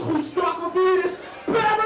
is goed strak, this hier